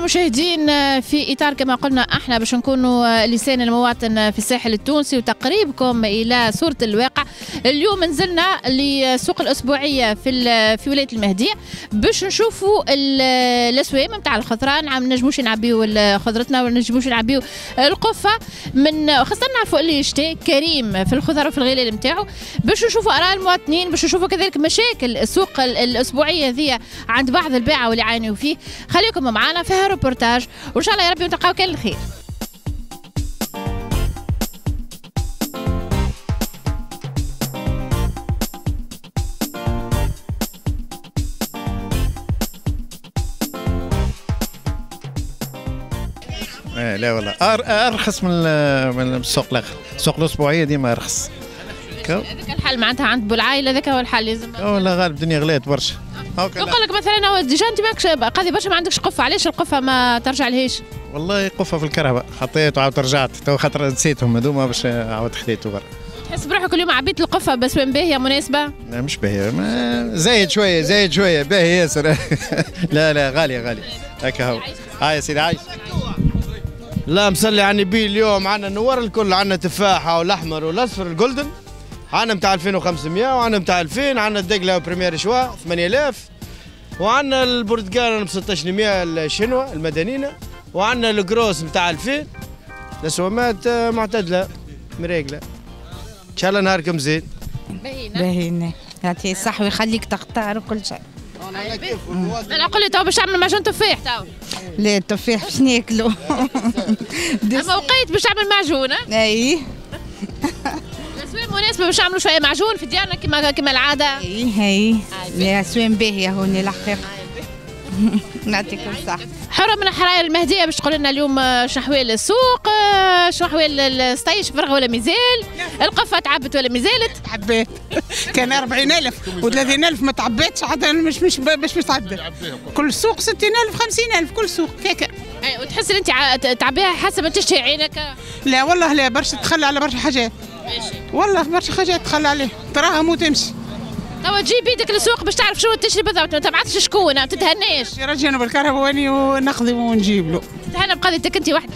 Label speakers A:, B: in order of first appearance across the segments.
A: مشاهدينا المشاهدين في إطار كما قلنا إحنا باش نكونوا لسان المواطن في الساحل التونسي وتقريبكم إلى صورة الواقع. اليوم نزلنا للسوق الأسبوعية في في ولاية المهديه باش نشوفوا الاسوام نتاع الخضره ما نجموش نعبيو خضرتنا ولا نجموش نعبيو القفة من خاصة نعرفوا اللي يشتي كريم في الخضر وفي الغلال نتاعو باش نشوفوا آراء المواطنين باش نشوفوا كذلك مشاكل السوق الأسبوعية ذي عند بعض الباعه واللي يعانيوا فيه. خليكم معنا فيها روبورتاج وان شاء الله يا ربي نتلقاو كل الخير
B: لا والله ارخص من من السوق الآخر. السوق الأسبوعية ديما أرخص.
A: هذاك الحل معناتها عند بالعائله هذاك هو الحل لازم
B: والله غالب الدنيا غلات برشا.
A: نقول لك مثلا déjà أنت ماكش قاضي برشا ما عندكش قفة. علاش القفة ما ترجع لهيش؟
B: والله قفة في الكرهبه حطيت وعاودت رجعت. تو خاطر نسيتهم. هذوما باش عاودت خذيته برا.
A: تحس بروحك اليوم عبيت القفة بس وين باهية مناسبة؟
B: لا مش باهية. ما زايد شوية زايد شوية. باهي ياسر. لا لا غالية غالية. هكا هو. هاي يا سيدي عايش
C: لا مصلي على النبي اليوم. عندنا النوار الكل عندنا تفاحة والاحمر والاصفر ال Golden. عندنا نتاع 2500 وعندنا نتاع 2000 عندنا الدقله premier choix 8000 وعندنا البرتقال ب 1600 الشنوة المدنينة. وعندنا الجروس نتاع 2000 الاسوامات معتدلة مريقلة. إن شاء الله نهاركم زين.
D: باهينا يعطيه الصحة ويخليك تختار وكل شيء.
A: أنا قول لي تو باش تعمل معجون تفاح تو.
D: لا التفاح باش ناكلو.
A: أما وقيت باش تعمل معجون
D: إي.
A: الاسوام مناسبه باش نعملوا شوية معجون في ديارنا كما كما العادة.
D: اي هي. الاسوام باهيه هوني الحقيقة نعطيكم الصحة.
A: حرة من حراير المهدية باش تقول لنا اليوم شنو احوال السوق شنو احوال السطيش فرغ ولا مازال القفة تعبت ولا مازالت
E: تعبت. كان 40000 و30000 ما تعبتش عاد مش مش باش تعدل كل سوق 60000 50000 كل سوق
A: أي وتحس إن أنت تعبيها حسب تشتهي عينك.
E: لا والله لا برشا تخلى على برشا حاجات. والله برشا حاجات تخلى عليه. تراها مو تمشي
A: توا تجيب بيدك للسوق باش تعرف شنو تشري بالضبط ما تبعثش شكون ما تتهناش
E: رجعنا بالكهربواني ونقضي ونجيب له.
A: تتهنى بقضيتك أنت وحدك.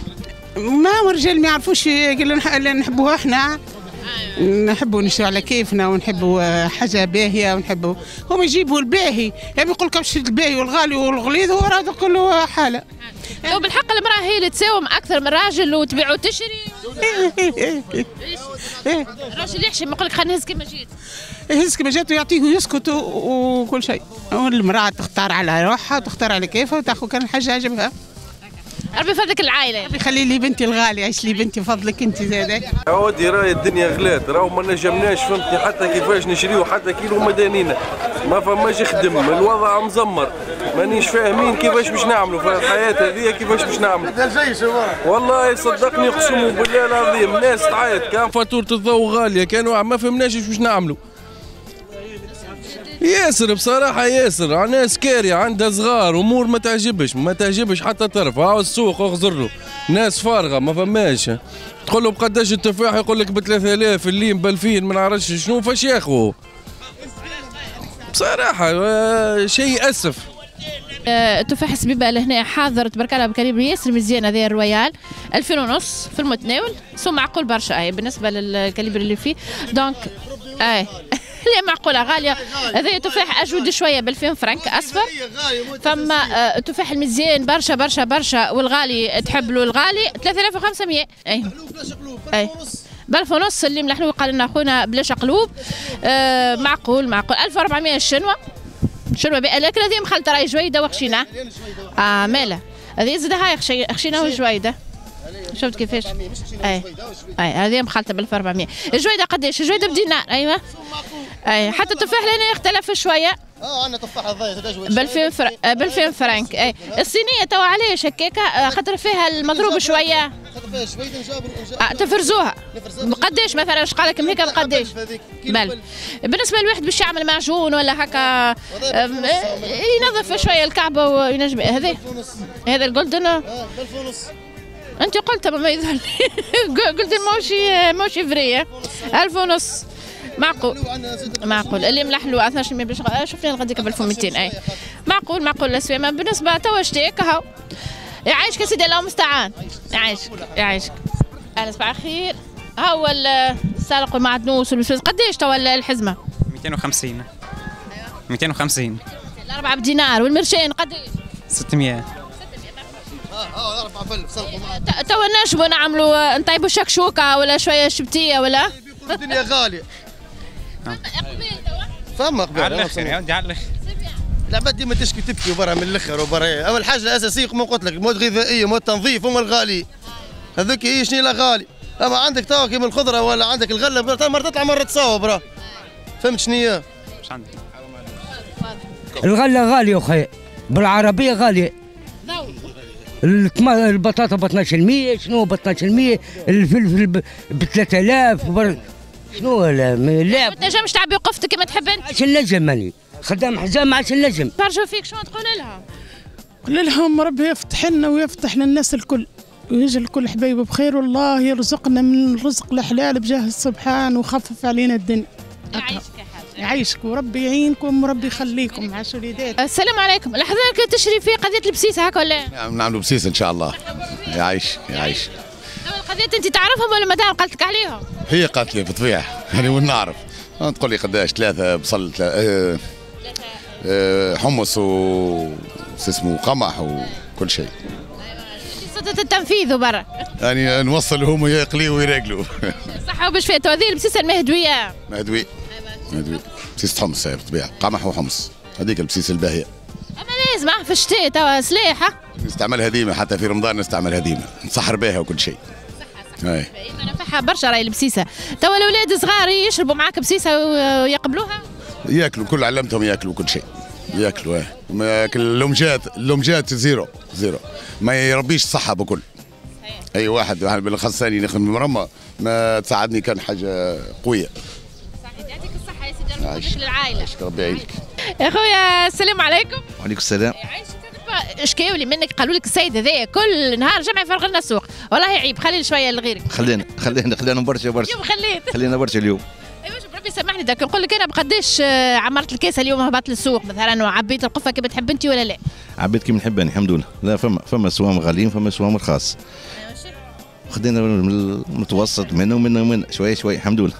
E: ما هو رجال ما يعرفوش اللي نحبوها إحنا. نحبوا نشتري على كيفنا ونحبوا حاجة باهية ونحبوا. هم يجيبوا الباهي. يبي يقول لك الباهي والغالي والغليظ هو راه كله حالة.
A: لو بالحق المراه هي اللي تساوم أكثر من الراجل وتبيع وتشري. الراجل يحشم يقول لك خلينا نهز كما جيت؟
E: يهز كما جات ويعطيه ويسكت وكل شيء. والمرأة تختار على روحها وتختار على كيفها وتاخذ كان الحاجة عجبها.
A: ربي يفضلك العائلة.
E: ربي يخلي لي بنتي الغالية عيش لي بنتي فضلك انت زاد
F: عودي راهي الدنيا غلات راهو ما نجمناش فهمتني؟ حتى كيفاش نشريو حتى كيلو مدانينا ما فماش يخدم الوضع مزمر. مانيش فاهمين كيفاش باش نعملوا في الحياة هذه كيفاش باش نعملوا. والله صدقني اقسم بالله العظيم ناس تعيط. كان فاتورة الضوء غالية كانوا ما فهمناش باش نعملوا. ياسر بصراحة ياسر ناس كارية عندها صغار أمور ما تعجبش ما تعجبش حتى طرف هاو السوق اخزر له. ناس فارغة ما فماش. تقول له بقداش التفاح يقول لك ب 3000 الليم ب 2000 ما نعرفش شنو ياخذوا بصراحة شيء أسف.
A: التفاح السبيبه لهنا حاضر تبارك الله بكريم ياسر مزيان هذا ال Royal. 2000 ونص في المتناول سوم معقول برشا اي بالنسبة لل calibre اللي فيه. donc اي لا معقوله غالية. هذا تفاح اجود شوية ب 2000 فرنك أصفر. فما التفاح المزيان برشا برشا برشا. والغالي تحب له الغالي؟ 3500 أي. أي. بألف ونص اللي ملحلو قال لنا خونا بلاش قلوب. آه معقول معقول. 1400 الشنوه شنو بقى لكن هذه مخلطة راهي جويدة وخشينة. آه مالا هذه زاد هاي خشينة وجويدة. شفت كيفاش؟ أي. أي هذه مخلطة ب 1400 الجويده قداش؟ الجويده بدينار. أيوه. أي حتى التفاح لنا يختلف شوية.
G: آه عندنا تفاح الضيق
A: ب 2000 فرنك ب 2000 فرنك أي الصينية تو علاش هكاكا خاطر فيها المضروب شوية. آه تفرزوها. بقداش مثلا؟ إيش قال لكم هيك بقداش بل. بالنسبة لواحد باش يعمل معجون ولا هكا ينظف شوية الكعبة وينجم. هذا هذا الجولدن؟ أنت قلت ما يظهر قلت موشي موشي فري ألف ونص. معقول معقول. اللي ملحلو 12 باش شفنا غاديك ب 1200 أي. معقول معقول الاسوام بالنسبة توا شتيك هاو يعيشك يا سيدي الله المستعان يعيشك يعيشك أهلا صباح الخير. هو السلق والمعدنوس والبسبوس قديش توا الحزمة؟
H: 250 250
A: الاربعه بدينار. والمرشين قديش؟
H: 600
A: ت- توا نجموا نعملوا نطيبوا شكشوكه ولا شوية شبتية ولا؟
I: الدنيا غالية. فما قبل
H: على الآخر
I: العباد ديما تشكي تبكي وبرا من الأخر وبرا. اول حاجة الأساسية كما قلت لك مواد غذائيه مواد تنظيف هم الغالي. هذوك هي شنو لا غالي. أما عندك توا كيما الخضرة ولا عندك الغلة مرة- مرة تطلع مرة تصاوب راه فهمت شنو هي؟
H: مش عندي.
J: الغلة غالية أخي. بالعربية غالية. البطاطا ب 12% شنو ب 12% الفلفل ب 3000 وبر- شنو لا لا
A: ما تنجمش تعبي وقفتك كما تحب انت؟
J: عاش النجم ماني خدام حزام ما عاش النجم.
A: برجو فيك شنو تقول لها؟
K: قل لهم ربي يفتح لنا ويفتح للناس الكل. ويجي الكل حبايبه بخير والله يرزقنا من الرزق الحلال بجاه السبحان وخفف علينا الدنيا.
A: يعيشك يا حاج.
K: يعيشكم وربي يعينكم وربي يخليكم. عاش وليدات
A: السلام عليكم. لحظة تشري في قضية البسيسة هكا ولا؟
C: نعم نعملوا بسيس إن شاء الله. يعيش يعيش.
A: القضية أنت تعرفهم ولا مدام قالت لك عليهم؟
C: هي قالت لي بالطبيعه يعني وين نعرف؟ تقول لي قداش ثلاثة بصل تلا- آه، حمص و شو اسمه قمح وكل شيء.
A: سلطة التنفيذ وبرا
C: يعني نوصل هم يقليوا ويراقلوا.
A: صح وباش فيها توذي البسيسة المهدوية.
C: مهدوي مهدوي بسيس حمص هي بالطبيعه قمح وحمص. هذيك البسيس الباهية.
A: أما لازم في الشتاء توا سلاحة
C: نستعملها ديما حتى في رمضان نستعملها ديما نسحر بها وكل شيء. اي
A: نفعها برشا راهي البسيسة. توا الأولاد صغار يشربوا معاك بسيسة ويقبلوها؟
C: ياكلوا كل علمتهم ياكلوا كل شيء. ياكلوا إيه ما ياكل اللومجات اللومجات zéro zéro. ما يربيش صحة بكل. أي واحد بالاخص ثاني نخدم مرمى ما تساعدني كان حاجة قوية.
A: يعطيك الصحة يا سيدي
C: عايش.
A: ربي
C: يعينك.
A: يا خويا السلام عليكم.
G: وعليكم السلام.
A: اشكاو لي منك؟ قالوا لك السيد هذايا كل نهار جمع يفرغ لنا السوق. والله عيب خلي شوية لغيرك
G: خلينا خلينا خلينا برشا برشا
A: اليوم خليت.
G: خلينا برشا اليوم.
A: شوف ربي سامحني داك نقول لك أنا بقداش آه، عمرت الكاسه اليوم هبطت للسوق مثلا وعبيت القفة كما تحب أنت ولا لا؟
G: عبيت كيما نحب أنا، الحمد لله. لا فما فما سوام غاليين فما سوام رخاص. خدينا من المتوسط منه ومنه ومنه. شوي شوي الحمد لله.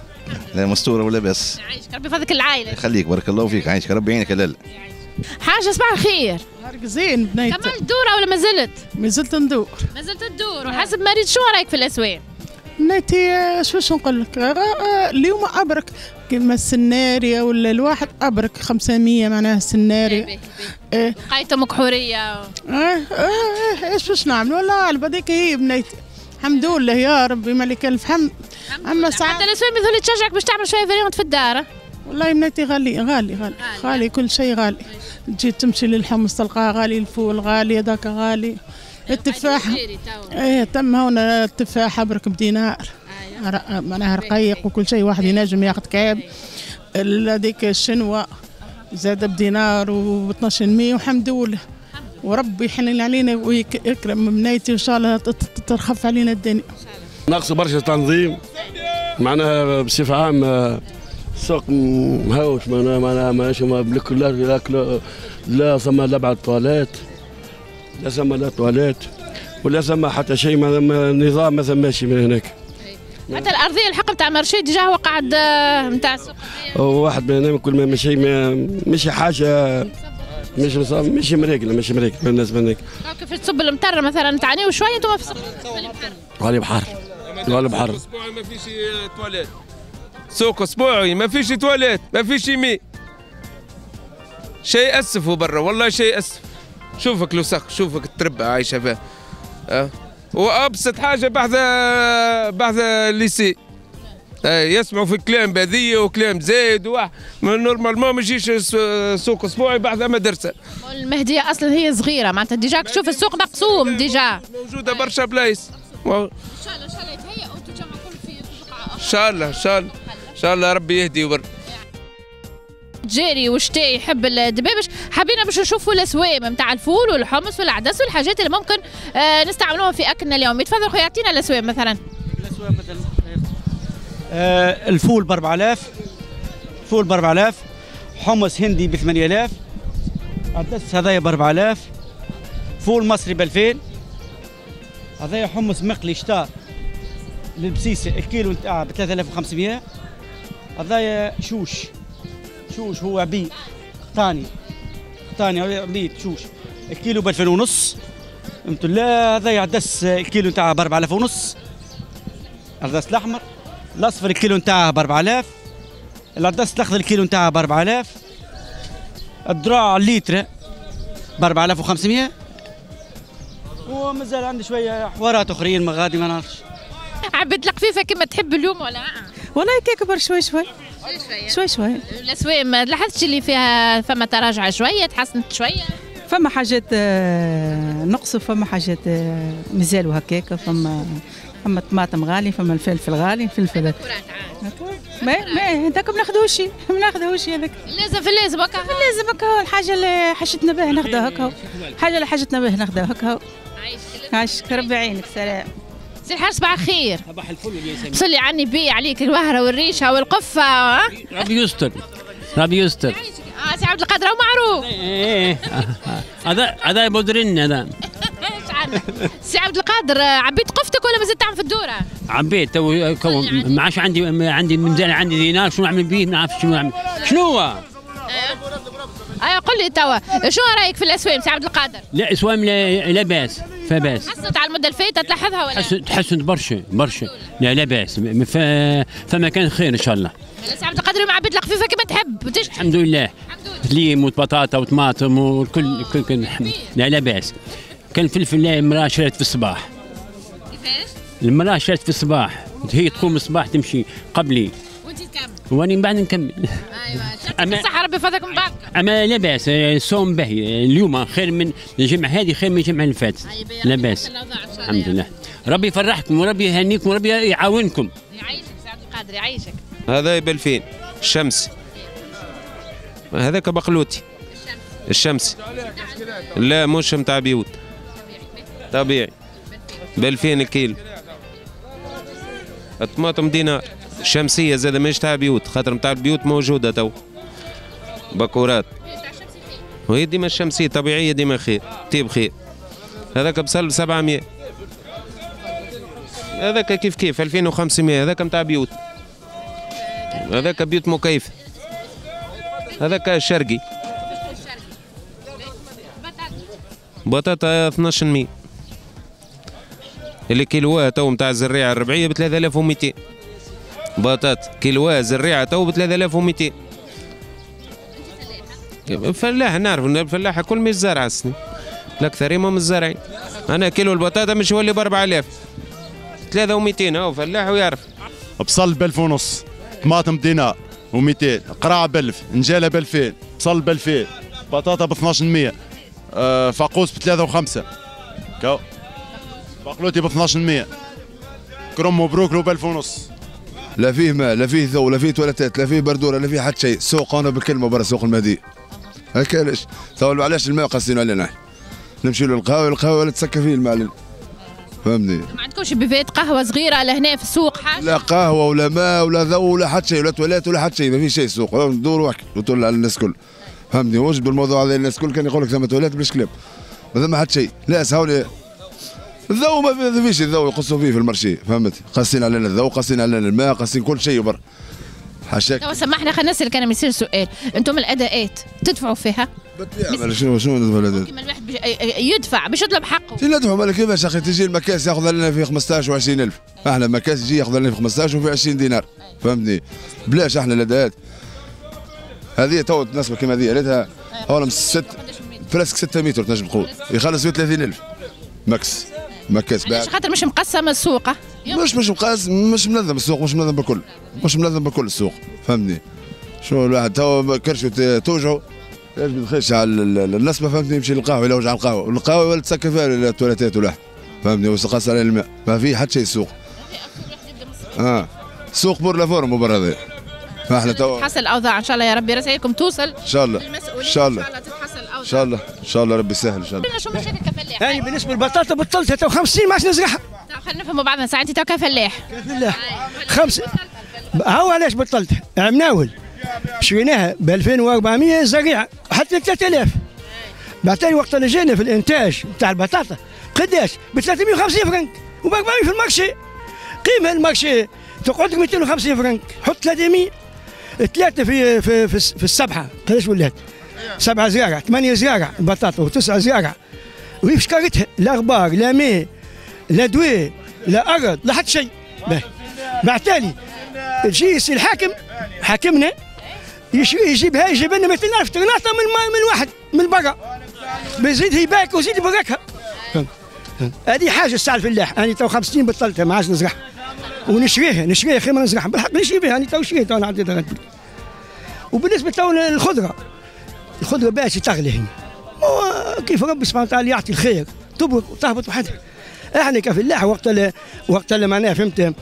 G: لا مستورة ولا بس
A: يعيشك ربي يفضلك العائلة.
G: يخليك بارك الله فيك. عايشك ربي يعينك يا لالا
A: حاجة صباح الخير.
K: نهارك زين بنيت.
A: كملت دوره ولا ما زلت؟
K: ما زلت ندور.
A: ما زلت تدور. وحسب مريض شو رأيك في الاسواق؟
K: بنيتي آه، شو شو نقول لك؟ آه، آه، اليوم أبرك. كيما السناريه ولا الواحد أبرك 500 معناها السناريه إيه
A: قايتة مكحورية.
K: آه آه إيش باش نعمل؟ والله على هي بنيتي الحمد لله يا ربي ملك الف حمد أما ساعات
A: حتى الاسواق مثل تشجعك باش تعمل شوية فريغ في الدار.
K: والله بنيتي غالي غالي غالي غالي كل شيء غالي. تجي تمشي للحمص تلقاه غالي الفول غالي هذاك غالي. التفاح إيه تم هنا التفاح برك بدينار. ر- معناها رقيق وكل شيء واحد ينجم ياخذ كعب هذيك الشنوة زاد بدينار و 1200 والحمد لله. وربي يحنن علينا ويكرم بنيتي وإن شاء الله ترخف علينا الدنيا.
L: ناقص برشا تنظيم. معناها بصفة عامة السوق مهوش معناها معناها ماشي ما بلك لا لا ثم لا بعد تواليت لا ثم لا تواليت ولا ثم حتى شيء نظام ما ثماش من هناك.
A: حتى الأرضية الحق بتاع مرشي ديجا هو قاعد آه، نتاع السوق
L: واحد من هنا كل ما مشي ما مش حاجة مش نظام مش مريقلة مش مريقلة بالناس من هناك
A: كيف تصب المطر مثلا تعانيوا شوية أنتم في السوق
L: غالي بحر غالي بحر.
F: اسبوعي ما فيش تواليت سوق أسبوعي ما فيش تواليت ما فيش مي. شيء أسف برا والله شيء أسف. شوفك لوسخ شوفك تربى عايشة فيها. أه؟ وأبسط حاجة بعد بعد الليسي أي يسمعوا في كلام بذية وكلام زايد وواحد من normalement ما يجيش سوق أسبوعي بعد مدرسه
A: المهدية أصلا هي صغيرة معناتها déjà تشوف السوق مقسوم déjà.
F: موجودة برشا بلايص.
A: إن شاء الله إن شاء الله يتهيئوا وتجمعوا كل في
F: إن شاء الله إن شاء الله. إن شاء الله ربي يهدي وبر
A: جيري وشتاء يحب الدبابش حبينا باش نشوفوا الاسوام نتاع الفول والحمص والعدس والحاجات اللي ممكن آه نستعملوها في أكلنا اليومي. تفضل خويا أعطينا الاسوام مثلا.
D: آه، الفول ب 4000 فول ب 4000 حمص هندي ب 8000 عدس هذايا ب 4000 فول مصري ب 2000 هذا حمص مقلي شتار للبسيسه الكيلو نتاعها ب 3500 هذا شوش. شوش هو عبيد ثاني. ثاني عبيد شوش. الكيلو ب 2000 ونص. فهمت لا هذا عدس الكيلو نتاعها ب 4000 ونص. العدس الأحمر. الأصفر الكيلو نتاعها ب 4000 العدس الأخضر الكيلو نتاعها ب 4000 الذراع الليتر ب 4500 ومازال عندي شوية حوارات أخرين مغادي ما نعرفش.
A: عبد الخفيفه كما تحب اليوم ولا؟ لا؟
M: والله تكبر شوي شوي. شوي شوي.
A: الاسواق ما لاحظتش اللي فيها فما تراجع شوية تحسنت شوية
M: فما حاجات آه، نقص وفما حاجات آه، مازالوا هكاك فما فما طماطم غالي فما الفلفل غالي الفلفل ما ما هذاك ما ناخذوش ما ناخذوش هذاك.
A: لازم في اللازم هكا.
M: لازم هكا الحاجة اللي حاجتنا به ناخذها هكا. الحاجة اللي حاجتنا به ناخذها هكا. عايشك ربي يعينك. سلام.
A: سي الحارس صباح الخير صباح الفل صلي عني بي عليك الوهرة والريشة والقفة
N: ربي يستر ربي يستر.
A: آه سي عبد القادر معروف.
N: إيه هذا هذا moderne هذا.
A: إيش عنك سي عبد القادر آه، عبيت قفتك ولا مازلت تعمل في الدورة؟
N: عبيت تو ما عادش عندي عندي ميزان عندي دينار شنو نعمل به ما نعرف شنو نعمل. شنو هو؟
A: أيوه قل لي توا شو رأيك في الاسواق سي عبد القادر؟
N: لا أسوام لا بأس. فباس.
A: حسنت على المدة اللي فاتت تلاحظها ولا؟
N: تحسن تحسنت برشا برشا. لا لا باس. فما كان خير إن شاء الله.
A: عبد القادر مع عبيت الخفيفه كما تحب؟ وتشتي
N: الحمد لله. ليم وبطاطا وطماطم والكل كل كل الحمد لا لا باس. كان فلفل لا المراه شرت في الصباح.
A: كيفاش؟
N: المرأة شرت في الصباح. هي تقوم الصباح تمشي قبلي. واني من بعد نكمل.
A: أيوه. صحة ربي يحفظك من بعد.
N: أما لا بأس الصوم باهي اليوم خير من الجمعة. هذه خير من الجمعة اللي فاتت. لا بأس. الحمد لله. ربي يفرحكم وربي يهنيكم وربي يعاونكم.
A: يعيشك سي عبد القادر يعيشك.
O: هذا بلفين. الشمس. هذاك بقلوتي الشمس. لا مش متاع بيوت. طبيعي. بلفين الكيلو. الطماطم دينار. الشمسية زاد مش تاع بيوت خاطر متاع البيوت موجودة تو. بكورات. وهي ديما الشمسية طبيعية ديما خير طيب خير. هذاك بصل ب 700 هذاك كيف كيف؟ 2500 هذاك متاع بيوت. هذاك بيوت مكيفة هذاك شرقي. بطاطا 12 اللي كيلوها تو نتاع الزريعة الربعية ب 3200 بطاطا كيلوها زريعة تو ب 3200 فلاح نعرف الفلاح كل مش زارع السنة الأكثر ما مش زارعين أنا كيلو البطاطا مش يولي ب 4000 3200 هو فلاح ويعرف.
P: بصل ب 1000 ونص طماطم دينار و200 قراعه ب 1000 نجاله ب 2000 بصل ب 2000 بطاطا ب 1200 آه فاقوس ب 3 و5 كو بقلوتي ب 1200 كرم مبروك له ب 1000 ونص.
Q: لا فيه ماء لا فيه ضوء لا فيه تواليتات لا فيه بردورة لا فيه حتى شيء. سوق أنا بالكلمة برا سوق المهدي. هكا علاش تو علاش الماء قاسين علينا؟ نمشي للقهوة القهوة ولا تسكر فيه المعلم فهمني.
A: ما عندكمش buvette قهوة صغيرة لهنا في السوق؟ حاجة؟
Q: لا قهوة ولا ماء ولا ضوء ولا حتى شيء ولا تواليت ولا حتى شيء ما في شيء السوق ندور واحد وتطل على الناس الكل فهمني؟ وجد بالموضوع هذا الناس الكل كان يقول لك ثم تواليت بلاش كلام ما ثم حتى شيء. لا سهولة. الضوء ما في- فيش الضوء يقصوا فيه في ال marché فهمت؟ قاسين علينا الضوء قاسين علينا الماء قاسين كل شيء برا حاشاك
A: لو سمحنا خلينا نسالك أنا يصير سؤال. أنتم الأداءات تدفعوا فيها؟
Q: يعمل شنو شنو ندفع لهذا؟
A: كيما الواحد يدفع باش يطلب حقه.
Q: شنو ندفعوا مالك كيفاش أخي تجي المكاس ياخذ لنا في 15 و20 ألف. إحنا مكاس يجي ياخذ لنا في 15 وفي 20 دينار. فهمتني؟ بلاش إحنا الأداءات. هذه تو تناسبك كما هذه ريتها حوالي ست فراسك 6 متر تنجم تقول. يخلص فيه 30 ألف. ماكس مكاس
A: علاش؟ خاطر مش مقسمة السوق؟
Q: مش مش مقاس مش منظم السوق مش منظم بالكل مش منظم بالكل السوق فهمتني؟ شو الواحد تو كرشو توجعه ليش ما تدخلش على ال- ال- النصبه فهمتني؟ يمشي للقهوة يلوج على القهوة. والقهوة ولا تسكر فيها التواليتات ولا فهمتني؟ وسقاس على الماء. ما في حتى شيء السوق آه. سوق pour forme برا هذا إحنا تو
A: تحسن الأوضاع. إن شاء الله يا ربي رسائلكم توصل
Q: إن شاء الله. إن شاء الله. إن شاء الله إن شاء الله ربي يسهل إن شاء الله.
A: شو مشاكل كفلاح؟
R: يعني بالنسبة للبطاطا بطلتها تو 50 ما عادش نزرعها.
A: طيب خلينا نفهموا بعضنا. ساعه أنت تو كفلاح؟
R: بالله خمس هو علاش بطلتها مناول. شريناها ب 2400 زريعة. حتى 3000 بعدين وقت اللي جينا في الإنتاج بتاع البطاطا. قداش ب 350 فرنك. وباقي في ال marché قيمة ال marché تقعد لك 250 فرنك. حط 300 ثلاثة في في في, في السبعة. قداش ولات؟ سبعه زيارة ثمانية زيارة بطاطا وتسعه زيارة. ويف شكرتها لا غبار لا ماء لا دواء لا أرض لا حتى شيء. بعتالي يجي يسي الحاكم حاكمنا يشري يجيبها يجيب لنا 200000 ترناطه من من واحد من برا. بيزيد هيباك وزيد يبركها. هذه حاجة الساعة الفلاح أنا تو خمس سنين بطلتها ما عادش نزرعها. ونشريها نشريها خير ما نزرعها. بالحق نشري بها أنا تو شريت أنا عندي درجة. وبالنسبة تو للخضره الخضره باش تغلي هو كيف ربي سبحانه وتعالى يعطي الخير تبرك وتهبط وحدها. إحنا كفلاح وقت ال- وقت اللي معناها فهمت آه،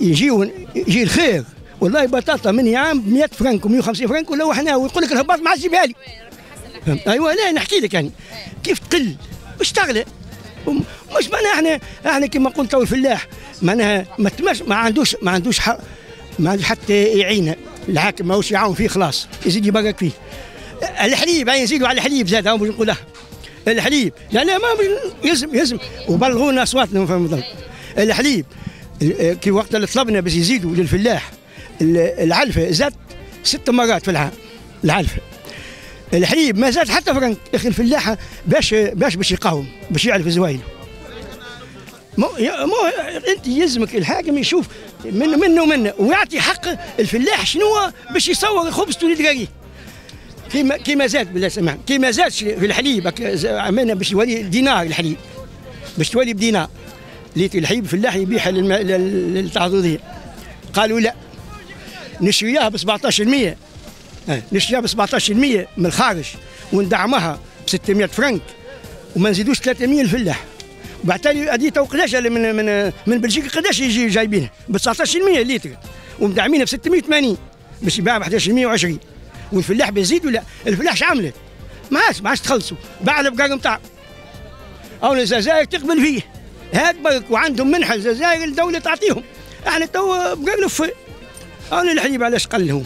R: يجيو يجي الخير. والله بطاطا من عام ب 100 فرنك و150 فرنك ولو إحنا ويقول لك الهباط ما عادش يجيبها لي؟ أيوه لا نحكي لك يعني. كيف تقل؟ مش تغلى؟ مش معناها إحنا إحنا كما قلت الفلاح معناها ما تمش ما عندوش ما عندوش حق ما عندوش حتى يعينه الحاكم ماهوش يعاون فيه خلاص. يزيد يبارك فيه. الحليب هاي يزيدوا على الحليب زاد باش نقولها. الحليب لا لا ما يلزم يلزم. وبلغونا أصواتنا في رمضان. الحليب ال- كي وقت اللي طلبنا باش يزيدوا للفلاح ال- العلفة زاد ست مرات في العام العلفة. الحليب ما زاد حتى فرنك يا أخي الفلاحة باش باش باش يقاوم باش يعرف زوايله مو مو انت يلزمك الحاكم يشوف منه منه ومنه ويعطي حق الفلاح شنو باش يصور خبزته اللي تلاقيه كيما كيما زاد بالله سمح كيما زاد في الحليب عملنا باش يولي دينار الحليب باش تولي بدينار. ليت الحليب فلاح يبيعها للم- لل- للتعرضيه قالوا لا. نشريها ب 17% آه، نشريها ب 17% من الخارج وندعمها ب 600 فرنك وما نزيدوش 300 الفلاح. وبعتالي هذه قداش من من من بلجيكا قداش يجي جايبينها ب 19% الليتر ومدعمينها ب 680 باش يباع ب 1120 والفلاح بيزيد ولا؟ الفلاح اش عملت؟ ما عادش ما عادش تخلصوا باع البقاق نتاعو أو الجزائر تقبل فيه. هاك برك وعندهم منحة الجزائر الدولة تعطيهم. أحنا تو بقاق نفر أو الحليب علاش قل هو